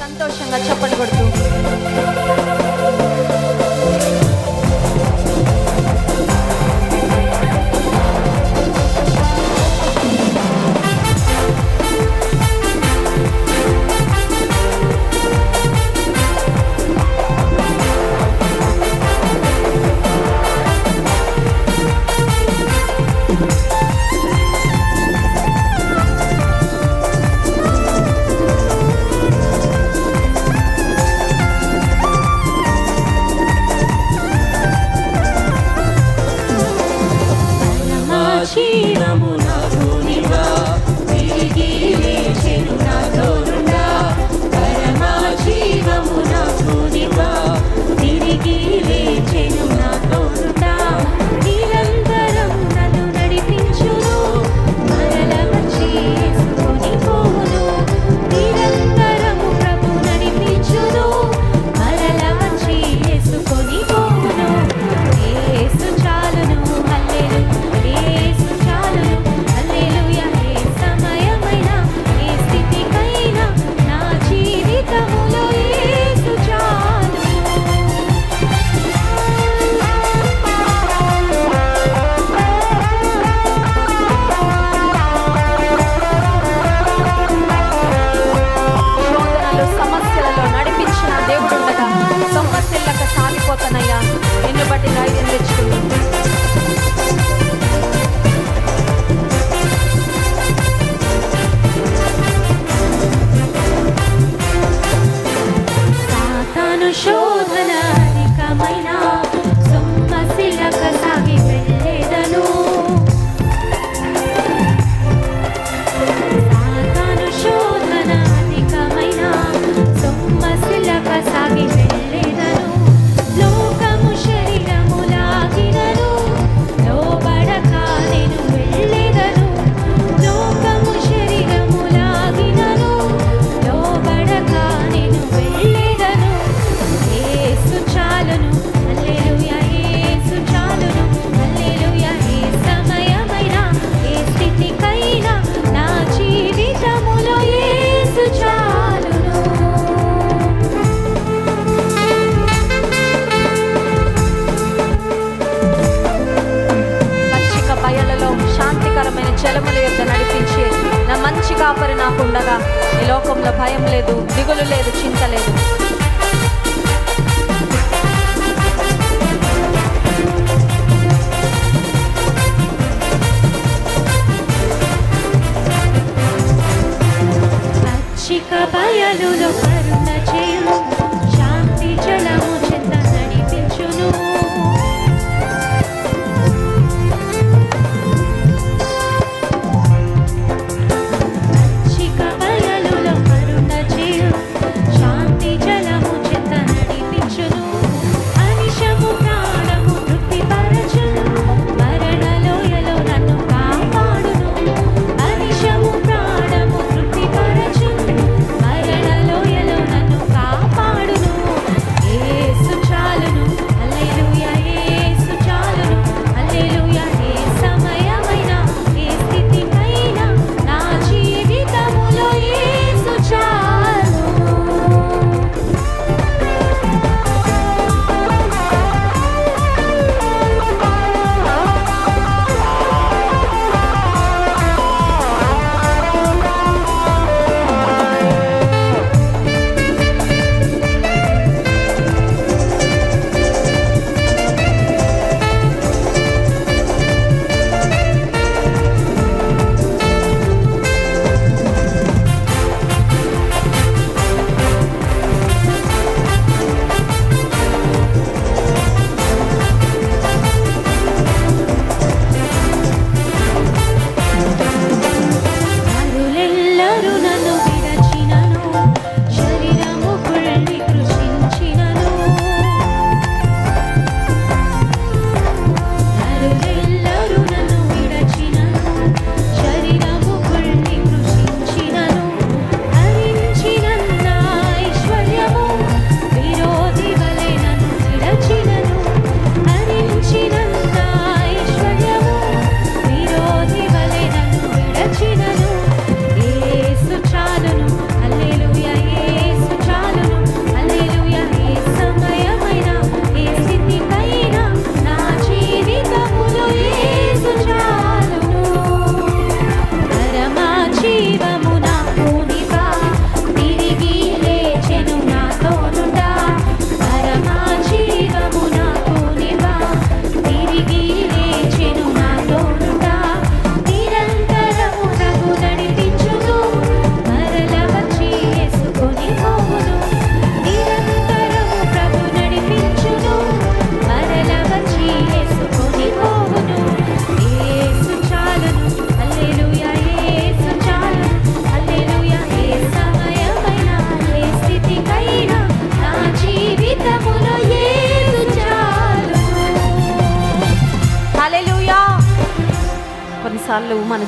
సంతోషంగా చప్పటి కొడుతూ. ఉండగా ఈ లోకంలో భయం లేదు దిగులు లేదు చింత లేదు. పచ్చిక బయలులో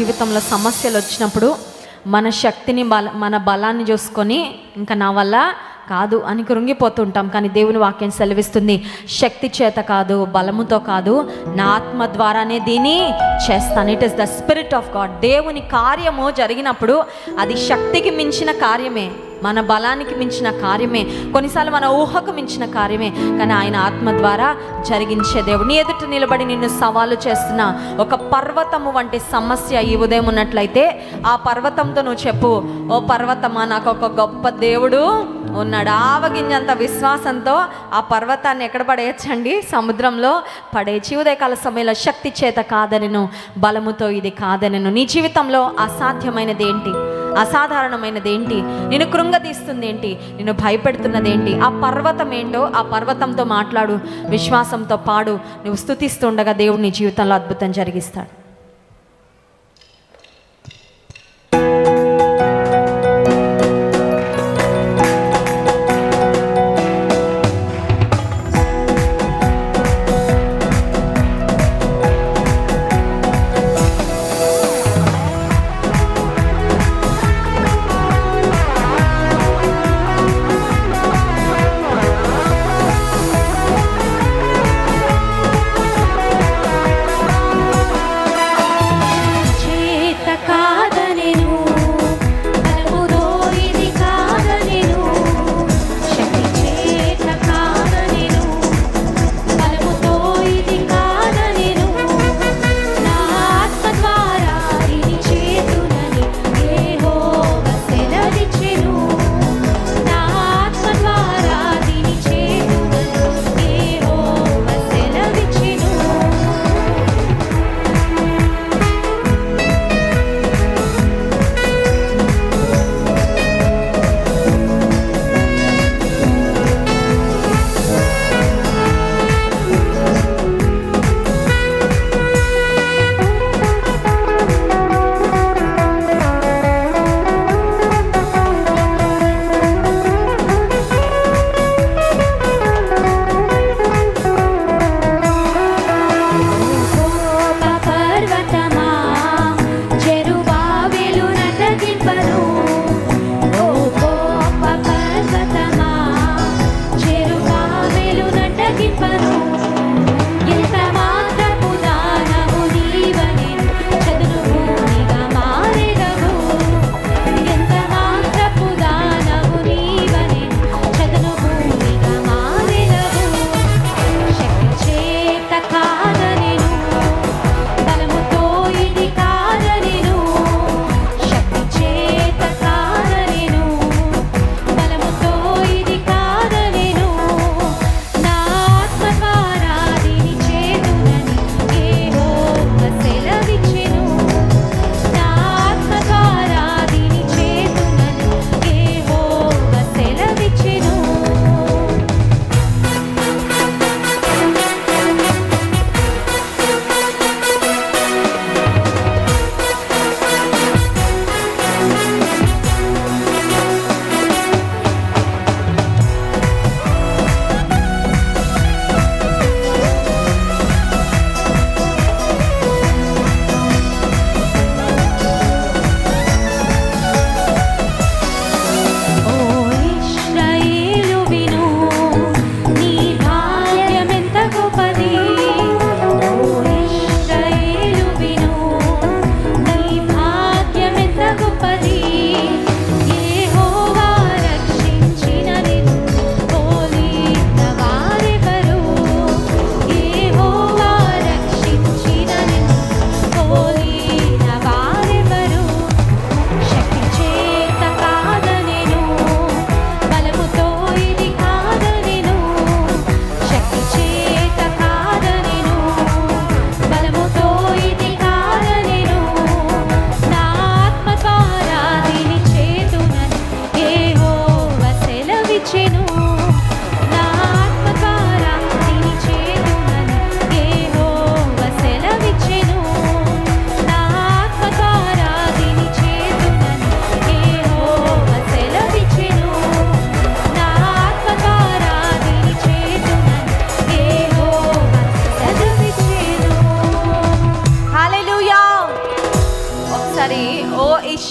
జీవితంలో సమస్యలు వచ్చినప్పుడు మన శక్తిని బల మన బలాన్ని చూసుకొని ఇంకా నా వల్ల కాదు అని కృంగిపోతుంటాం. కానీ దేవుని వాక్యం సెలవిస్తుంది శక్తి చేత కాదు బలముతో కాదు నా ఆత్మ ద్వారానే దీన్ని చేస్తాను. It is the spirit of God దేవుని కార్యము జరిగినప్పుడు అది శక్తికి మించిన కార్యమే. మన బలానికి మించిన కార్యమే కొన్నిసార్లు మన ఊహకు మించిన కార్యమే. కానీ ఆయన ఆత్మ ద్వారా జరిగించే దేవుడు. నీ ఎదుట నిలబడి నిన్ను సవాలు చేస్తున్న ఒక పర్వతము వంటి సమస్య ఈ ఉదయం ఉన్నట్లయితే ఆ పర్వతంతో నువ్వు చెప్పు ఓ పర్వతమా నాకు ఒక గొప్ప దేవుడు ఉన్నాడు. ఆవగింజంత విశ్వాసంతో ఆ పర్వతాన్ని ఎక్కడ పడేయచ్చండి? సముద్రంలో పడేచి ఉదయకాల సమయంలో శక్తి చేత కాదనను బలముతో ఇది కాదనను. నీ జీవితంలో అసాధ్యమైనది ఏంటి? అసాధారణమైనది ఏంటి నేను కృంగతీస్తుంది ఏంటి నేను భయపెడుతున్నది ఏంటి ఆ పర్వతం ఏంటో ఆ పర్వతంతో మాట్లాడు విశ్వాసంతో పాడు. నువ్వు స్థుతిస్తుండగా దేవుడు నీ జీవితంలో అద్భుతం జరిగిస్తాడు.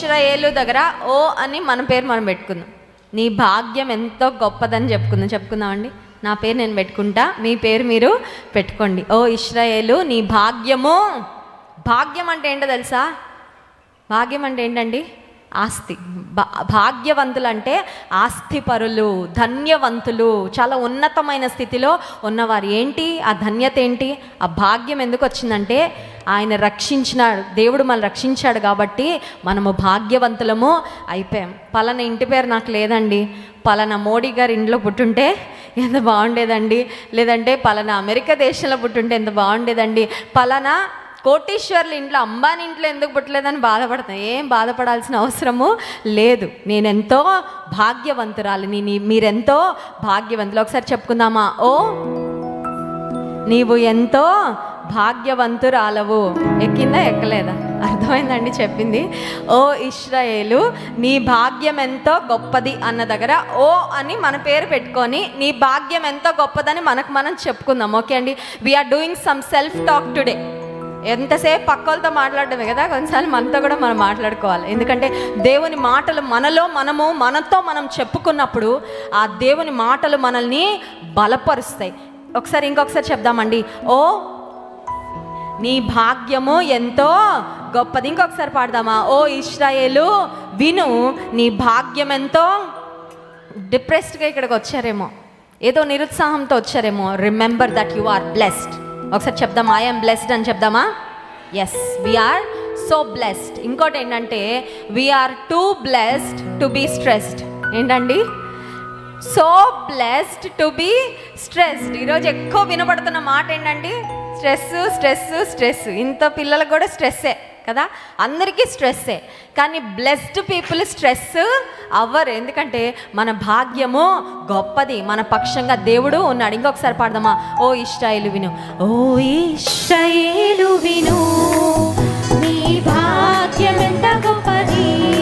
దగ్గర ఓ అని మన పేరు మనం పెట్టుకుందాం. నీ భాగ్యం ఎంతో గొప్పదని చెప్పుకుందాం. చెప్పుకుందామండి? నా పేరు నేను పెట్టుకుంటా మీ పేరు మీరు పెట్టుకోండి. ఓ ఇస్రాయేలు నీ భాగ్యము. భాగ్యం అంటే ఏంటో తెలుసా? భాగ్యం అంటే ఏంటండి? ఆస్తి. భా భాగ్యవంతులు అంటే ఆస్తిపరులు ధన్యవంతులు చాలా ఉన్నతమైన స్థితిలో ఉన్నవారు. ఏంటి? ఆ ధన్యత ఏంటి ఆ భాగ్యం ఎందుకు వచ్చిందంటే ఆయన రక్షించినాడు దేవుడు మనల్ని రక్షించాడు కాబట్టి మనము భాగ్యవంతులము అయిపోయాం. పలానా ఇంటి పేరు నాకు లేదండి. పలానా మోడీ గారి ఇంట్లో పుట్టుంటే ఎంత బాగుండేదండి. లేదంటే పలానా అమెరికా దేశంలో పుట్టుంటే ఎంత బాగుండేదండి. పలానా కోటీశ్వర్లు ఇంట్లో అంబాని ఇంట్లో ఎందుకు పుట్టలేదని బాధపడతాను ఏం బాధపడాల్సిన అవసరము లేదు. నేనెంతో భాగ్యవంతురాలిని నీ మీరెంతో భాగ్యవంతులు. ఒకసారి చెప్పుకుందామా? ఓ నీవు ఎంతో భాగ్యవంతురాలవు. ఎక్కిందా ఎక్కలేదా? అర్థమైందండి చెప్పింది. ఓ ఇష్రాయేలు నీ భాగ్యం ఎంతో గొప్పది అన్న దగ్గర ఓ అని మన పేరు పెట్టుకొని నీ భాగ్యం ఎంతో గొప్పదని మనకు మనం చెప్పుకుందాం. ఓకే అండి? We are doing some self talk today ఎంతసేపు పక్కలతో మాట్లాడడమే కదా కొన్నిసార్లు మనతో కూడా మనం మాట్లాడుకోవాలి. ఎందుకంటే దేవుని మాటలు మనలో మనము మనతో మనం చెప్పుకున్నప్పుడు ఆ దేవుని మాటలు మనల్ని బలపరుస్తాయి. ఒకసారి ఇంకొకసారి చెప్దామండి. ఓ నీ భాగ్యము ఎంతో గొప్పది. ఇంకొకసారి పాడదామా? ఓ ఇష్రాయేలు విను నీ భాగ్యం ఎంతో డిప్రెస్డ్గా ఇక్కడికి వచ్చారేమో. ఏదో నిరుత్సాహంతో వచ్చారేమో. Remember that you are blessed ఒకసారి చెప్దామా ఐఎమ్ బ్లెస్డ్ అని చెప్దామా? Yes we are so blessed ఇంకోటి ఏంటంటే we're too blessed to be stressed ఏంటండి? So blessed to be stressed ఈరోజు ఎక్కువ వినపడుతున్న మాట ఏంటండి? స్ట్రెస్ స్ట్రెస్ స్ట్రెస్ ఇంత పిల్లలకు కూడా స్ట్రెస్సే కదా? అందరికీ స్ట్రెస్సే. కానీ బ్లెస్డ్ పీపుల్ స్ట్రెస్ అవ్వరు. ఎందుకంటే మన భాగ్యము గొప్పది. మన పక్షంగా దేవుడు ఉన్నాడు. ఇంకొకసారి పాడదామా? ఓ ఇష్టాయిలు విను. ఓ ఇష్టాయిలు విను. నీ భాగ్యం ఎంత గొప్పది.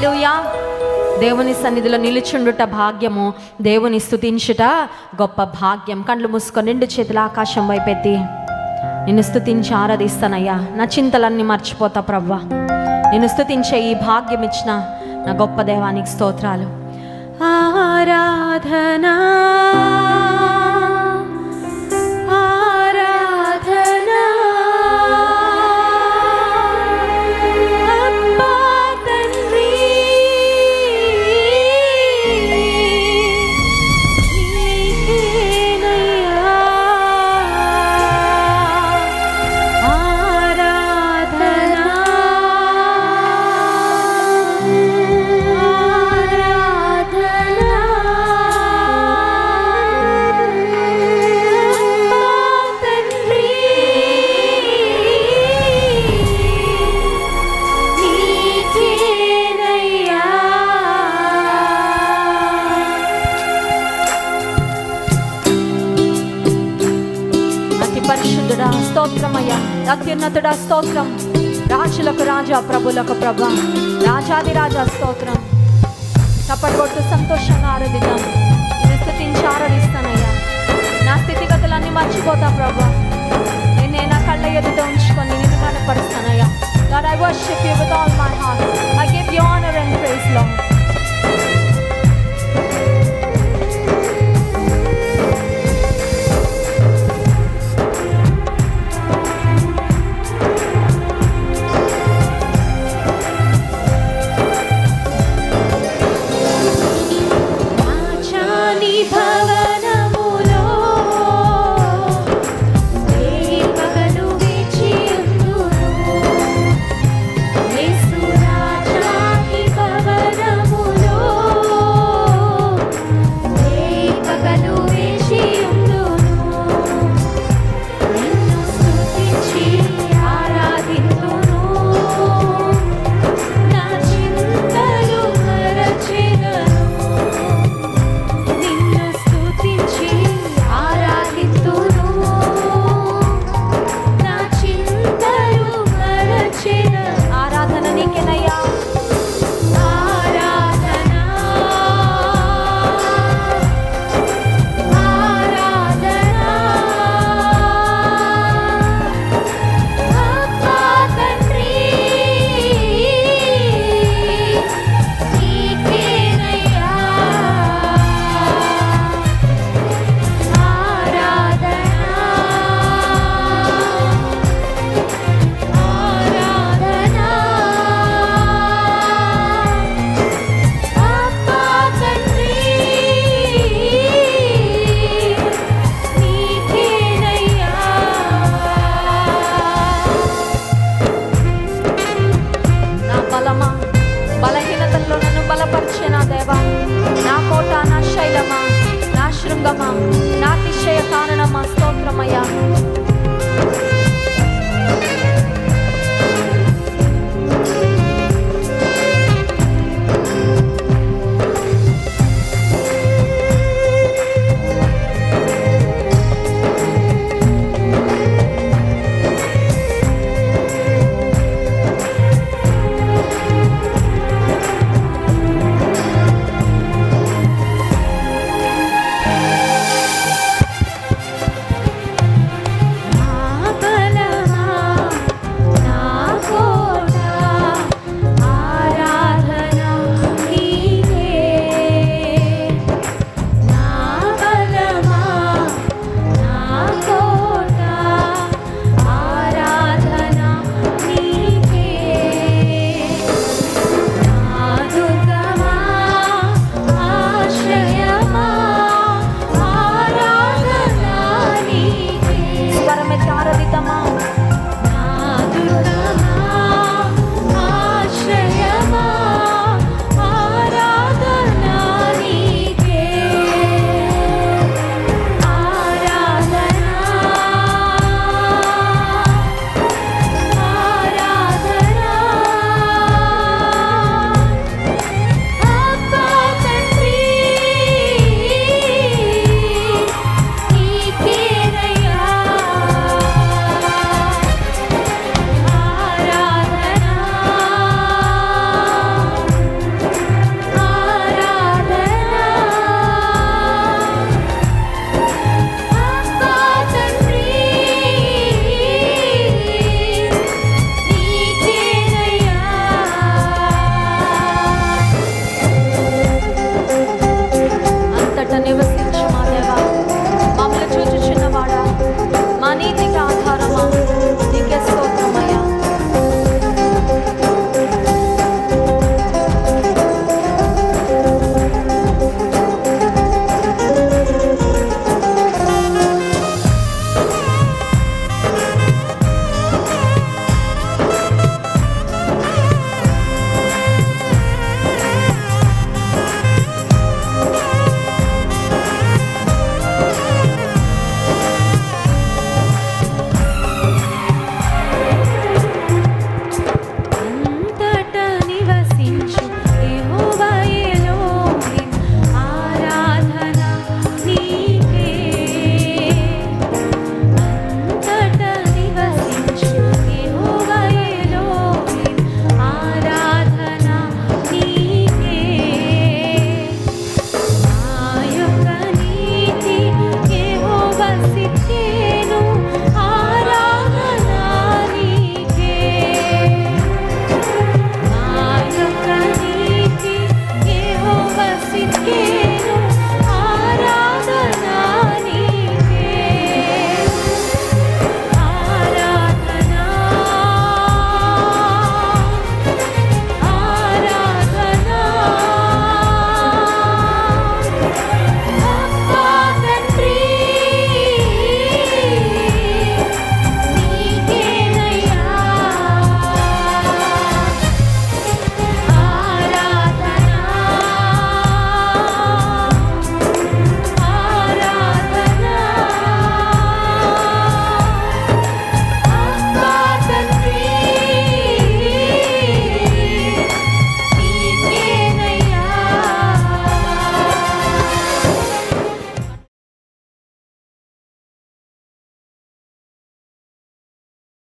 సెలవిచ్చెను దేవుని సన్నిధిలో నిలుచుండుట భాగ్యము. దేవుని స్తుతించుట గొప్ప భాగ్యం. కండ్లు మూసుకొని రెండు చేతుల ఆకాశం వైపెత్తి నిన్ను స్తుతించి ఆరాధిస్తానయ్యా. నా చింతలన్నీ మర్చిపోతా ప్రవ్వా. నిన్ను స్తుతించే ఈ భాగ్యం ఇచ్చిన నా గొప్ప దేవానికి స్తోత్రాలు. ఆరాధనా. అత్యున్నతుడా స్తోత్రం. రాజులకు రాజా ప్రభులకు ప్రభ. రాజాది రాజా స్తోత్రం. చప్పటి కొట్టు సంతోషంగా ఆరాధిద్దాం.